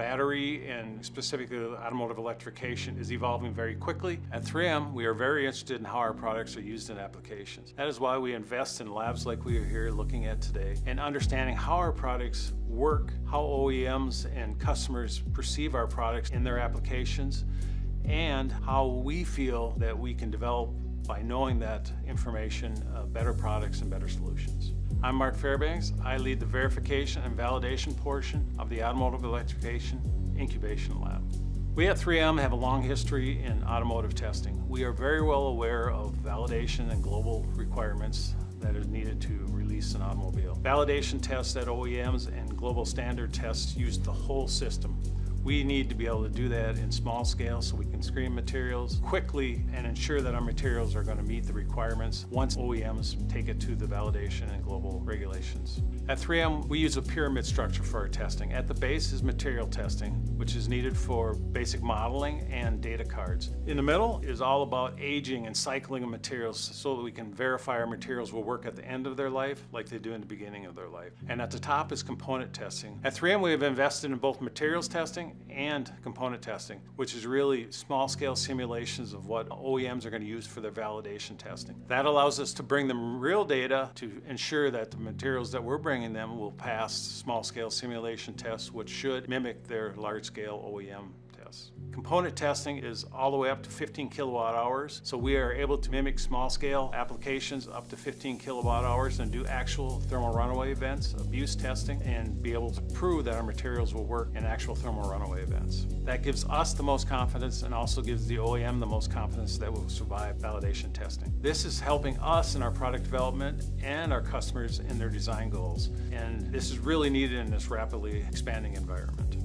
battery and specifically automotive electrification is evolving very quickly. At 3M, we are very interested in how our products are used in applications. That is why we invest in labs like we are here looking at today and understanding how our products work, how OEMs and customers perceive our products in their applications, and how we feel that we can develop by knowing that information, uh, better products and better solutions. I'm Mark Fairbanks. I lead the verification and validation portion of the Automotive Electrification Incubation Lab. We at 3M have a long history in automotive testing. We are very well aware of validation and global requirements that are needed to release an automobile. Validation tests at OEMs and global standard tests use the whole system we need to be able to do that in small scale so we can screen materials quickly and ensure that our materials are going to meet the requirements once OEMs take it to the validation and global regulations. At 3M, we use a pyramid structure for our testing. At the base is material testing, which is needed for basic modeling and data cards. In the middle is all about aging and cycling of materials so that we can verify our materials will work at the end of their life like they do in the beginning of their life. And at the top is component testing. At 3M, we have invested in both materials testing and component testing, which is really small scale simulations of what OEMs are going to use for their validation testing. That allows us to bring them real data to ensure that the materials that we're bringing them will pass small scale simulation tests, which should mimic their large scale OEM tests. Component testing is all the way up to 15 kilowatt hours, so we are able to mimic small scale applications up to 15 kilowatt hours and do actual thermal runaway events, abuse testing, and be able to prove that our materials will work in actual thermal runaway events. That gives us the most confidence and also gives the OEM the most confidence that will survive validation testing. This is helping us in our product development and our customers in their design goals, and this is really needed in this rapidly expanding environment.